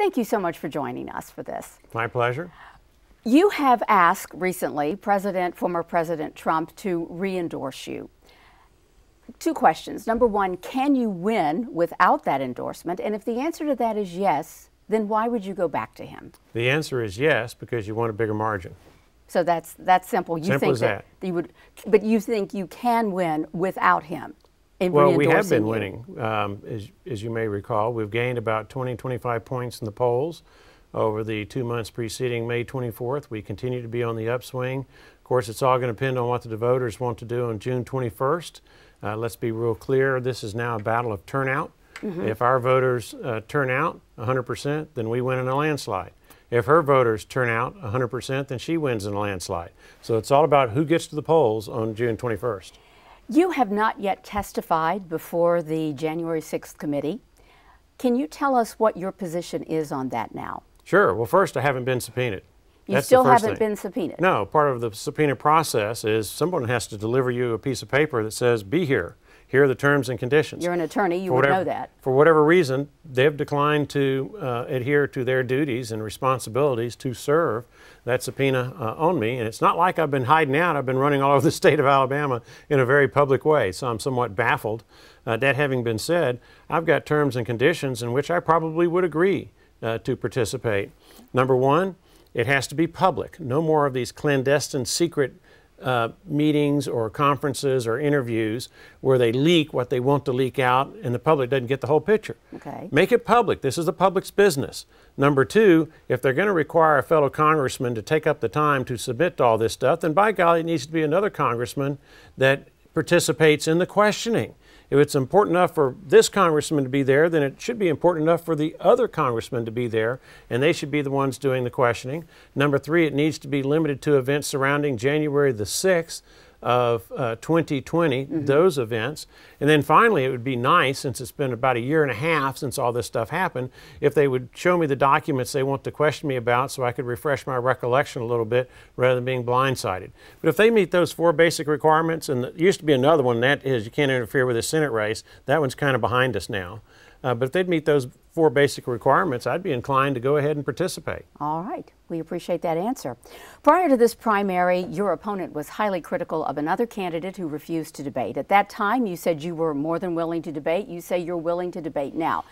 Thank you so much for joining us for this. My pleasure. You have asked recently President, former President Trump, to re endorse you. Two questions. Number one, can you win without that endorsement? And if the answer to that is yes, then why would you go back to him? The answer is yes, because you want a bigger margin. So that's that's simple. You simple think as that, that you would, but you think you can win without him. Well, we have been winning. Um, as, as you may recall, we've gained about 20, 25 points in the polls over the two months preceding May 24th. We continue to be on the upswing. Of course, it's all going to depend on what the voters want to do on June 21st. Uh, let's be real clear. This is now a battle of turnout. Mm -hmm. If our voters uh, turn out 100%, then we win in a landslide. If her voters turn out 100%, then she wins in a landslide. So it's all about who gets to the polls on June 21st. You have not yet testified before the January 6th committee. Can you tell us what your position is on that now? Sure. Well, first, I haven't been subpoenaed. You That's still haven't thing. been subpoenaed? No. Part of the subpoena process is someone has to deliver you a piece of paper that says, be here. Here are the terms and conditions. You're an attorney, you for would know that. For whatever reason, they've declined to uh, adhere to their duties and responsibilities to serve that subpoena uh, on me. And it's not like I've been hiding out. I've been running all over the state of Alabama in a very public way. So I'm somewhat baffled. Uh, that having been said, I've got terms and conditions in which I probably would agree uh, to participate. Number one, it has to be public. No more of these clandestine, secret uh, meetings or conferences or interviews where they leak what they want to leak out and the public doesn't get the whole picture. Okay. Make it public. This is the public's business. Number two, if they're going to require a fellow congressman to take up the time to submit to all this stuff, then by golly, it needs to be another congressman that participates in the questioning. If it's important enough for this congressman to be there, then it should be important enough for the other congressmen to be there, and they should be the ones doing the questioning. Number three, it needs to be limited to events surrounding January the 6th of uh, 2020, mm-hmm. those events. And then finally, it would be nice, since it's been about a year and a half since all this stuff happened, if they would show me the documents they want to question me about so I could refresh my recollection a little bit rather than being blindsided. But if they meet those four basic requirements, and there used to be another one, that is you can't interfere with the Senate race, that one's kind of behind us now. Uh, but if they'd meet those four basic requirements, I'd be inclined to go ahead and participate. All right. We appreciate that answer. Prior to this primary, your opponent was highly critical of another candidate who refused to debate. At that time, you said you were more than willing to debate. You say you're willing to debate now.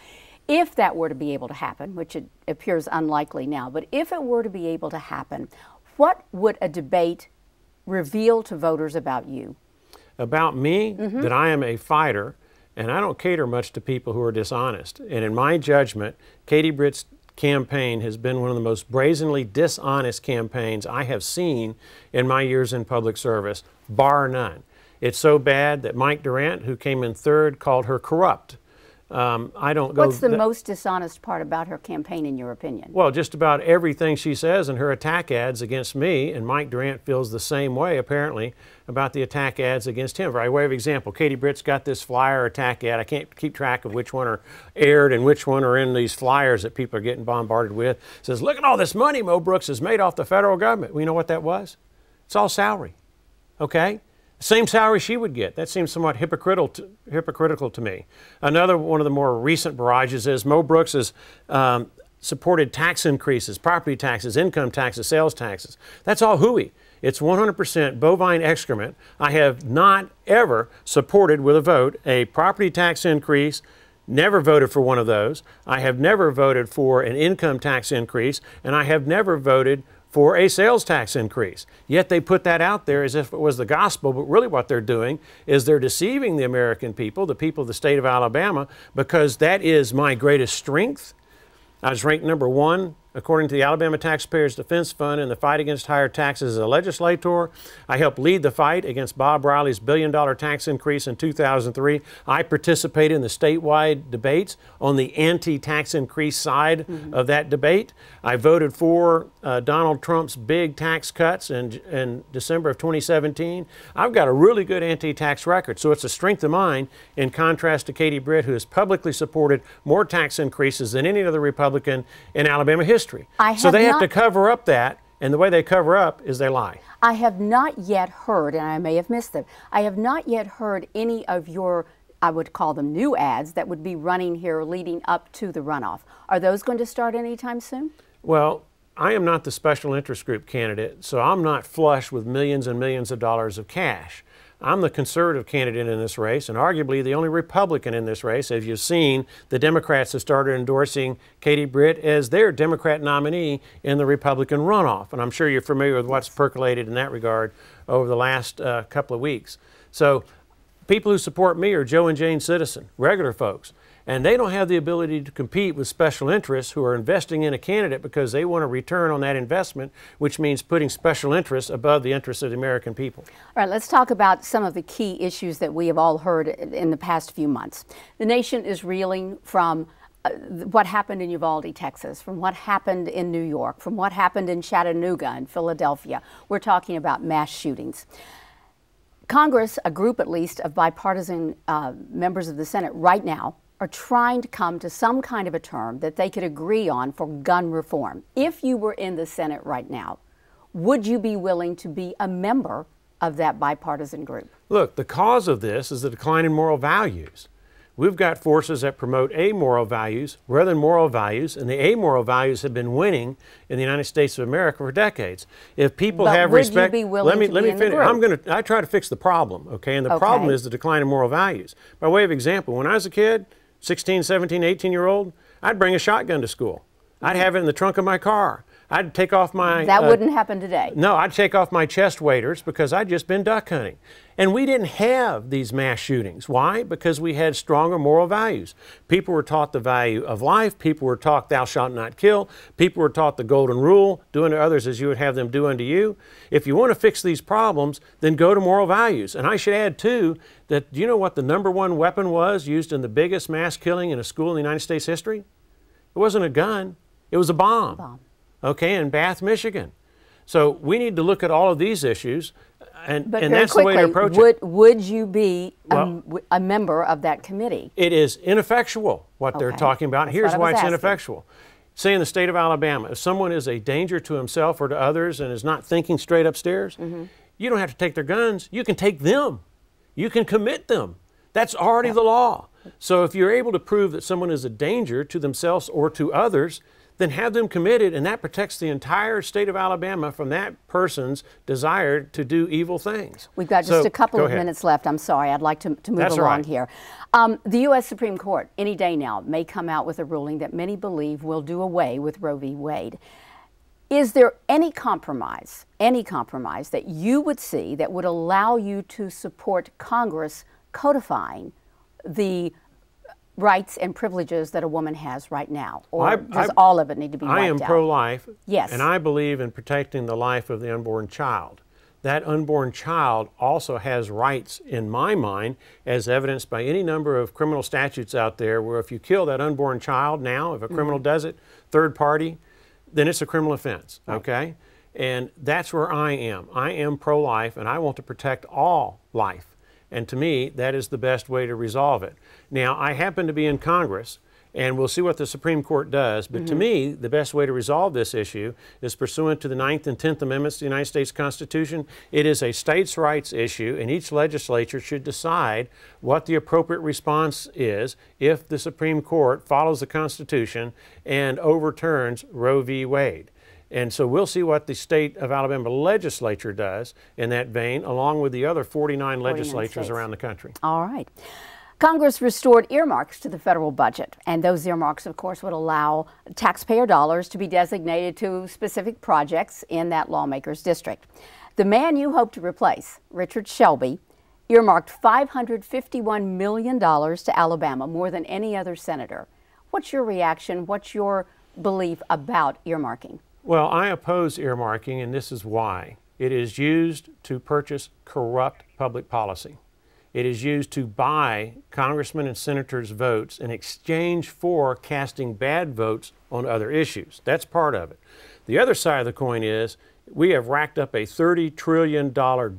If that were to be able to happen, which it appears unlikely now, but if it were to be able to happen, what would a debate reveal to voters about you? About me, mm -hmm. that I am a fighter and I don't cater much to people who are dishonest. And in my judgment, Katie Britt's campaign has been one of the most brazenly dishonest campaigns I have seen in my years in public service, bar none. It's so bad that Mike Durant, who came in third, called her corrupt. Um, I don't go. What's the most dishonest part about her campaign, in your opinion? Well, just about everything she says in her attack ads against me, and Mike Durant feels the same way, apparently, about the attack ads against him. By way of example, Katie Britt's got this flyer attack ad. I can't keep track of which one are aired and which one are in these flyers that people are getting bombarded with. It says, look at all this money Mo Brooks has made off the federal government. Well, you know what that was? It's all salary. Okay? Same salary she would get. That seems somewhat hypocritical to, hypocritical to me. Another one of the more recent barrages is Mo Brooks has um, supported tax increases, property taxes, income taxes, sales taxes. That's all hooey. It's 100% bovine excrement. I have not ever supported with a vote a property tax increase, never voted for one of those. I have never voted for an income tax increase, and I have never voted for a sales tax increase. Yet they put that out there as if it was the gospel, but really what they're doing is they're deceiving the American people, the people of the state of Alabama, because that is my greatest strength. I was ranked number one According to the Alabama Taxpayers Defense Fund and the fight against higher taxes as a legislator, I helped lead the fight against Bob Riley's billion dollar tax increase in 2003. I participated in the statewide debates on the anti tax increase side mm -hmm. of that debate. I voted for uh, Donald Trump's big tax cuts in, in December of 2017. I've got a really good anti tax record, so it's a strength of mine in contrast to Katie Britt, who has publicly supported more tax increases than any other Republican in Alabama history history. so they have to cover up that, and the way they cover up is they lie. I have not yet heard, and I may have missed them, I have not yet heard any of your I would call them new ads, that would be running here leading up to the runoff. Are those going to start anytime soon? Well, I am not the special interest group candidate, so I'm not flush with millions and millions of dollars of cash. I'm the conservative candidate in this race and arguably the only Republican in this race. As you've seen, the Democrats have started endorsing Katie Britt as their Democrat nominee in the Republican runoff. And I'm sure you're familiar with what's percolated in that regard over the last uh, couple of weeks. So people who support me are Joe and Jane Citizen, regular folks. And they don't have the ability to compete with special interests who are investing in a candidate because they want a return on that investment, which means putting special interests above the interests of the American people. All right, let's talk about some of the key issues that we have all heard in the past few months. The nation is reeling from uh, what happened in Uvalde, Texas, from what happened in New York, from what happened in Chattanooga and Philadelphia. We're talking about mass shootings. Congress, a group at least of bipartisan uh, members of the Senate right now, are trying to come to some kind of a term that they could agree on for gun reform. If you were in the Senate right now, would you be willing to be a member of that bipartisan group? Look, the cause of this is the decline in moral values. We've got forces that promote amoral values rather than moral values, and the amoral values have been winning in the United States of America for decades. If people but have respect, you be willing let me let me finish. I'm going to. I try to fix the problem, okay? And the Okay. problem is the decline in moral values. By way of example, when I was a kid, 16, 17, 18 year old, I'd bring a shotgun to school. I'd have it in the trunk of my car. I'd take off my. That uh, wouldn't happen today. no, I'd take off my chest waders because I'd just been duck hunting. And we didn't have these mass shootings. Why? Because we had stronger moral values. People were taught the value of life. People were taught, thou shalt not kill. People were taught the golden rule do unto others as you would have them do unto you. If you want to fix these problems, then go to moral values. And I should add, too, that do you know what the number one weapon was used in the biggest mass killing in a school in the United States history? It wasn't a gun, it was a bomb. Bomb. Okay, in Bath, Michigan. So we need to look at all of these issues, and, But and that's quickly, the way to approach would, it. would you be a- Well- a, member of that committee? It is ineffectual what they're talking about. That's Here's why it's asking. ineffectual. Say in the state of Alabama, if someone is a danger to himself or to others and is not thinking straight upstairs, Mm-hmm. you don't have to take their guns. You can take them. You can commit them. That's already the law. So if you're able to prove that someone is a danger to themselves or to others, then have them committed, and that protects the entire state of Alabama from that person's desire to do evil things. We've got just So, a couple of minutes left. I'm sorry. I'd like to, to move That's along right. here. Um, the U.S. Supreme Court, any day now, may come out with a ruling that many believe will do away with Roe v. Wade. Is there any compromise, any compromise that you would see that would allow you to support Congress codifying the rights and privileges that a woman has right now? Or I- does I- all of it need to be I am pro-life. Yes. And I believe in protecting the life of the unborn child. That unborn child also has rights in my mind, as evidenced by any number of criminal statutes out there where if you kill that unborn child now, if a mm-hmm. criminal does it, third party, then it's a criminal offense, okay? And that's where I am. I am pro life and I want to protect all life. And to me, that is the best way to resolve it. Now, I happen to be in Congress, and we'll see what the Supreme Court does. But to mm-hmm. me, the best way to resolve this issue is pursuant to the Ninth and Tenth Amendments to the United States Constitution. It is a states' rights issue, and each legislature should decide what the appropriate response is if the Supreme Court follows the Constitution and overturns Roe v. Wade. And so we'll see what the state of Alabama legislature does in that vein, along with the other 49 legislatures states. around the country. All right. Congress restored earmarks to the federal budget, and those earmarks, of course, would allow taxpayer dollars to be designated to specific projects in that lawmaker's district. The man you hope to replace, Richard Shelby, earmarked $551 million to Alabama, more than any other senator. What's your reaction? What's your belief about earmarking? Well, I oppose earmarking, and this is why. It is used to purchase corrupt public policy. It is used to buy congressmen and senators' votes in exchange for casting bad votes on other issues. That's part of it. The other side of the coin is we have racked up a $30 trillion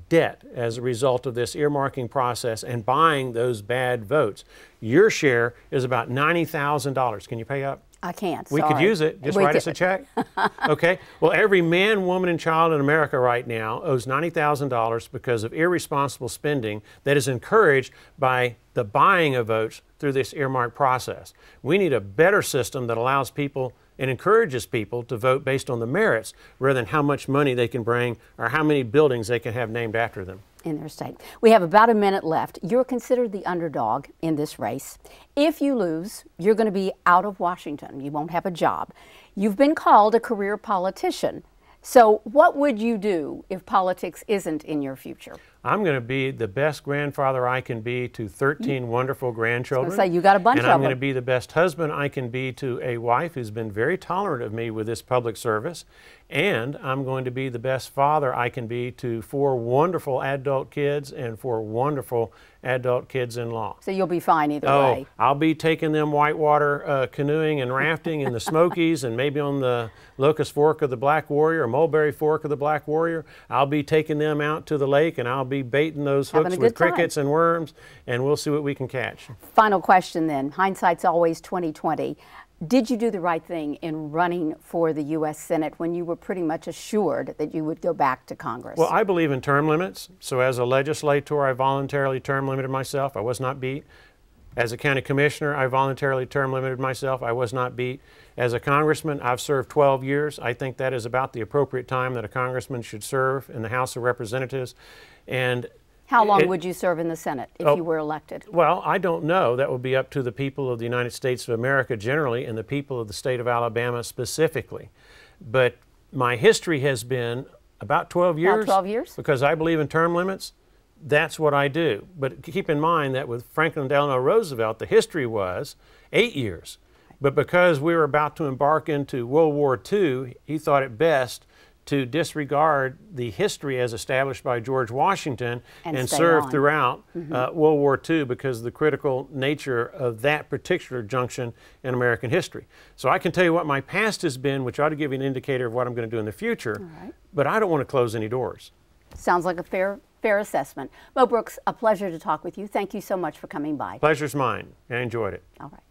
debt as a result of this earmarking process and buying those bad votes. Your share is about $90,000. Can you pay up? I can't. We could use it. Just We write could- us a check. okay. Well, every man, woman, and child in America right now owes $90,000 because of irresponsible spending that is encouraged by the the buying of votes through this earmark process. We need a better system that allows people and encourages people to vote based on the merits rather than how much money they can bring or how many buildings they can have named after them. In their state. We have about a minute left. You're considered the underdog in this race. If you lose, you're going to be out of Washington. You won't have a job. You've been called a career politician. So, what would you do if politics isn't in your future? I'm going to be the best grandfather I can be to 13 wonderful grandchildren. say you got a bunch and of I'm going to be the best husband I can be to a wife who's been very tolerant of me with this public service. And I'm going to be the best father I can be to four wonderful adult kids and four wonderful adult kids-in-law. So you'll be fine either Oh, way. I'll be taking them whitewater uh, canoeing and rafting in the Smokies and maybe on the Locust Fork of the Black Warrior or Mulberry Fork of the Black Warrior. I'll be taking them out to the lake and I'll be baiting those hooks with time. crickets and worms and we'll see what we can catch. Final question then. Hindsight's always 2020. Did you do the right thing in running for the U.S. Senate when you were pretty much assured that you would go back to Congress? Well, I believe in term limits. So as a legislator, I voluntarily term limited myself. I was not beat. As a county commissioner, I voluntarily term limited myself. I was not beat. As a congressman, I've served 12 years. I think that is about the appropriate time that a congressman should serve in the House of Representatives. And How long it- would you serve in the Senate if Oh. you were elected? well, I don't know. That would be up to the people of the United States of America generally and the people of the state of Alabama specifically. But my history has been about 12 years. About 12 years? Because I believe in term limits. That's what I do. But keep in mind that with Franklin Delano Roosevelt, the history was eight years. But because we were about to embark into World War II, he thought it best to disregard the history as established by George Washington And and serve on. throughout uh, World War II because of the critical nature of that particular junction in American history. So I can tell you what my past has been, which ought to give you an indicator of what I'm going to do in the future, right. but I don't want to close any doors. Sounds like a fair fair assessment. Mo Brooks, a pleasure to talk with you. Thank you so much for coming by. Pleasure's mine. I enjoyed it. All right.